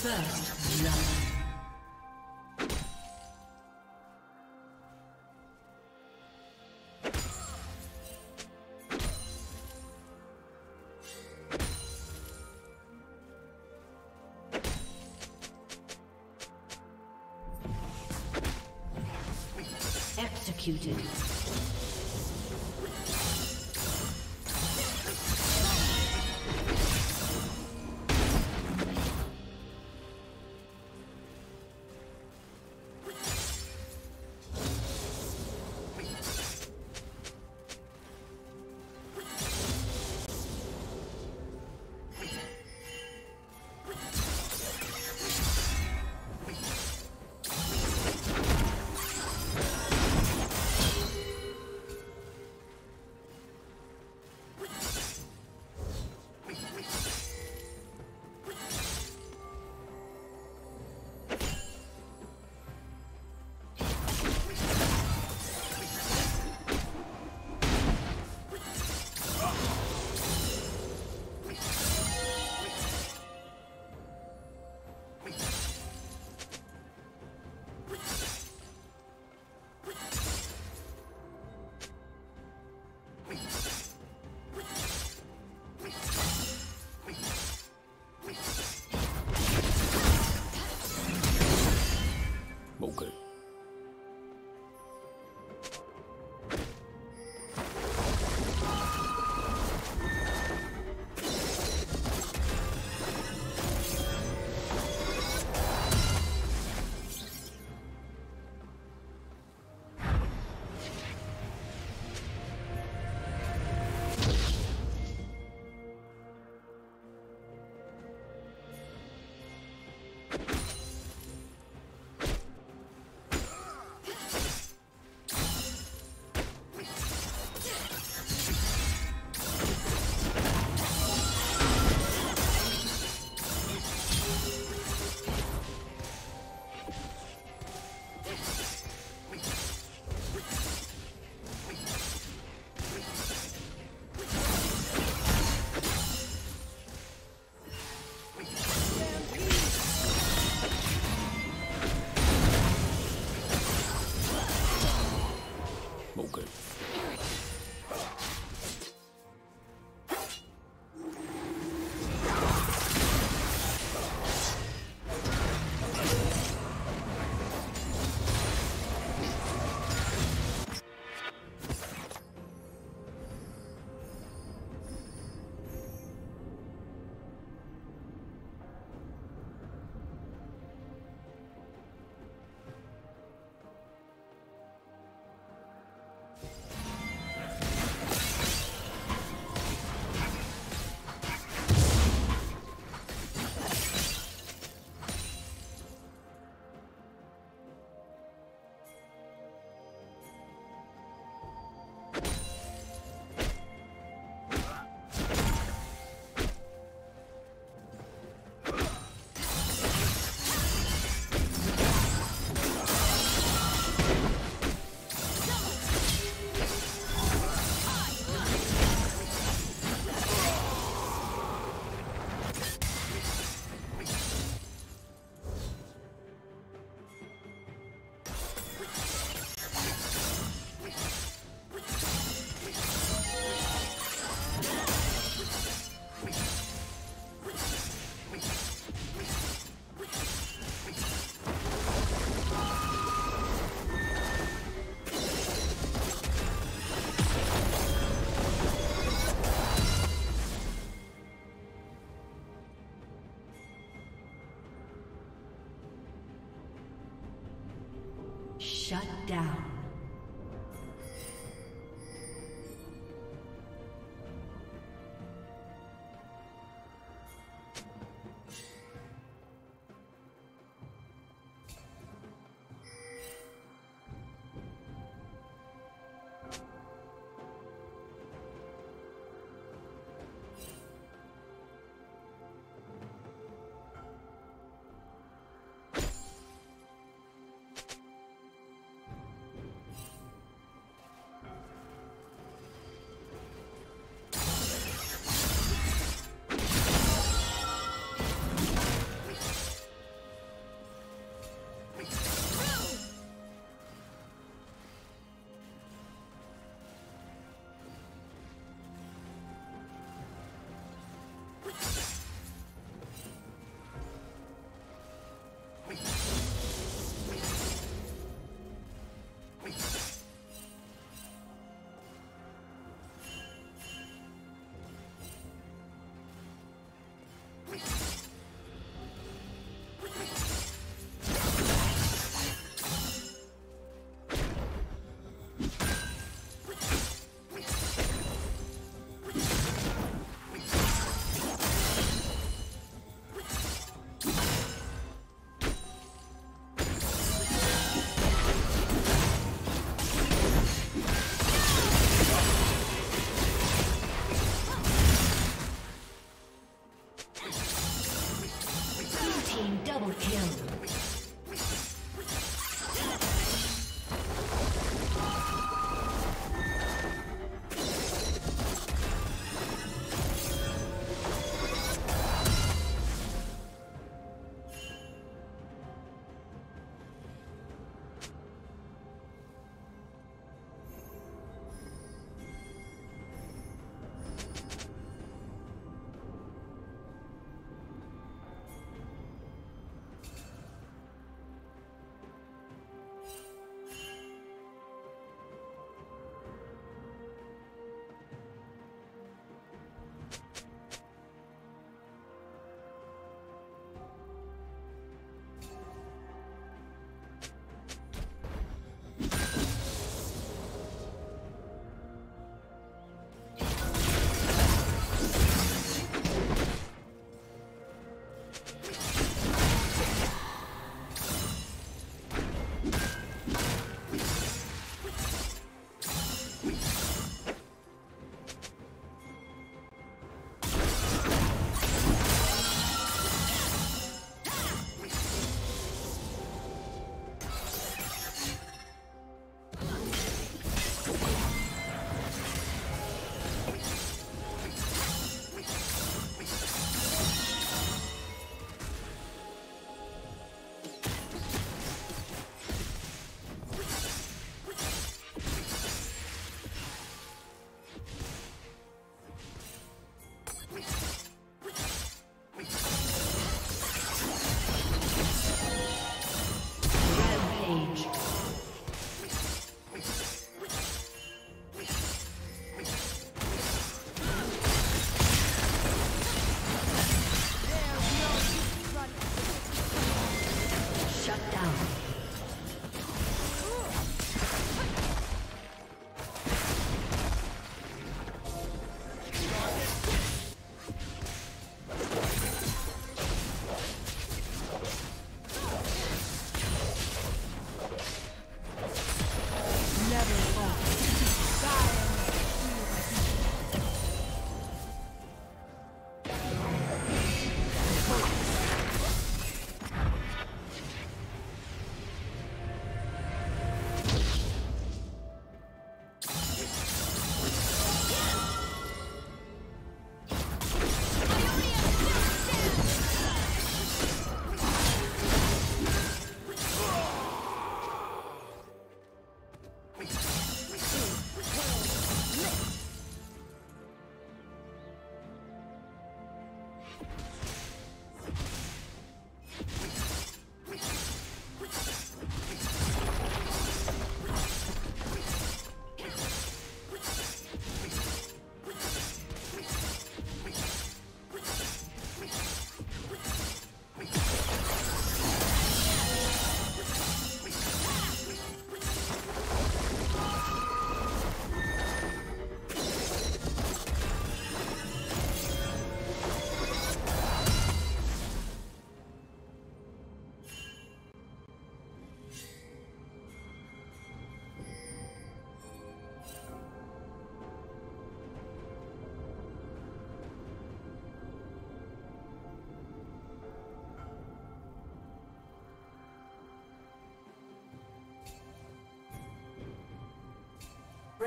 First blood. Executed.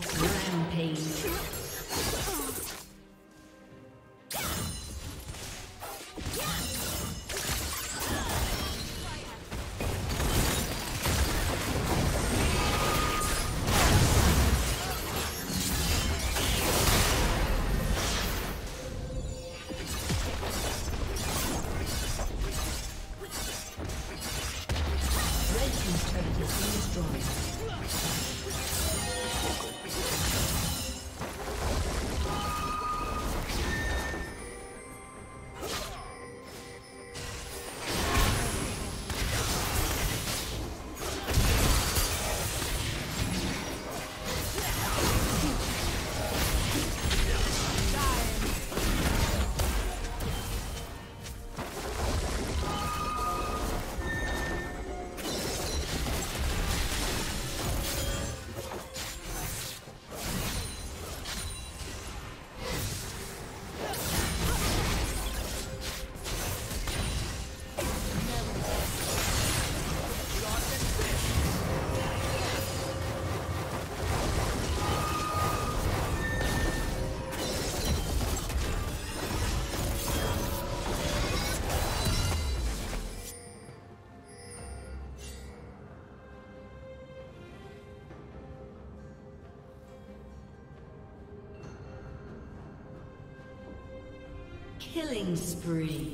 Rampage. Killing spree.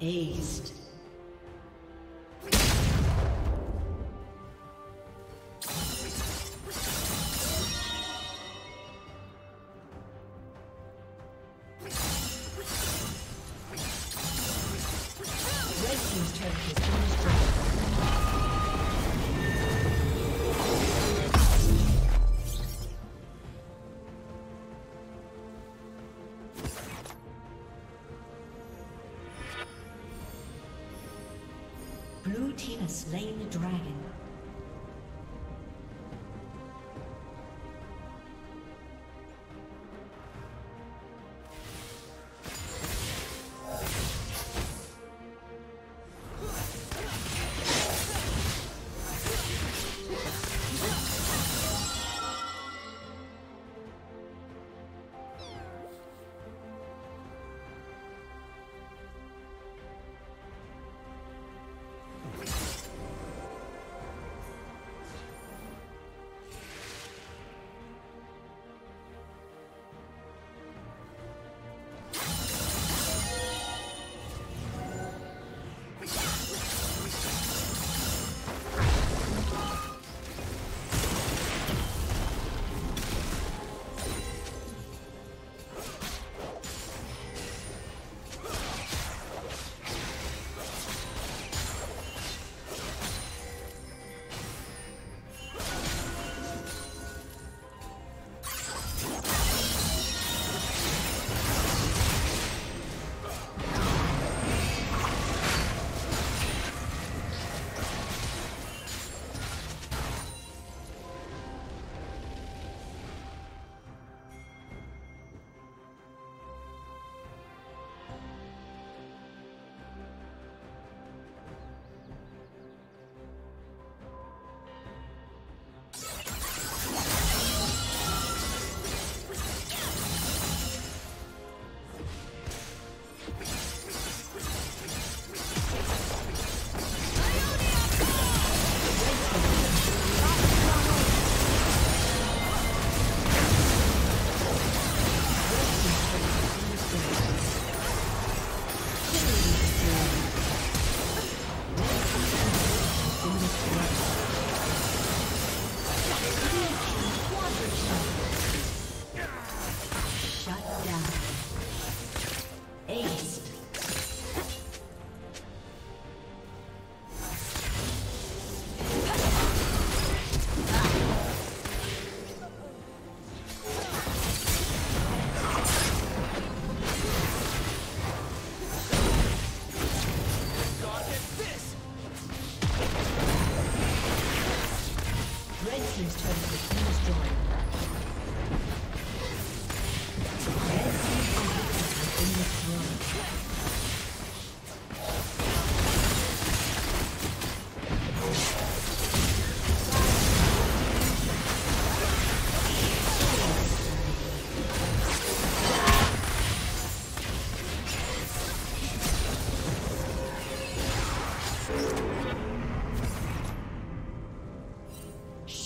Aced. Slain the dragon.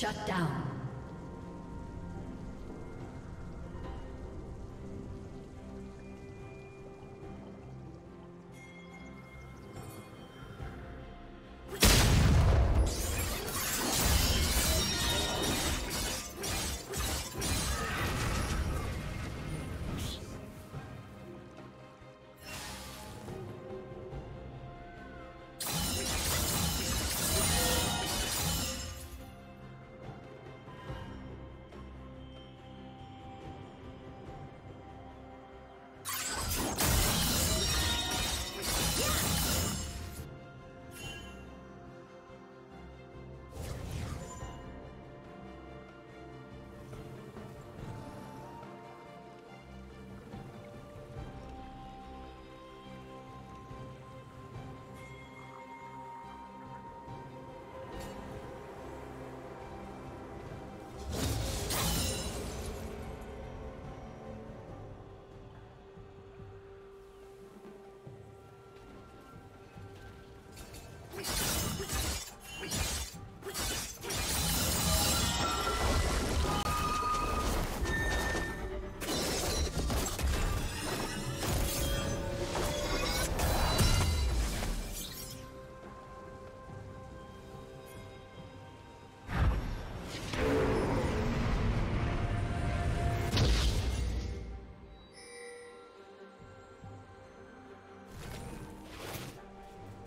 Shut down.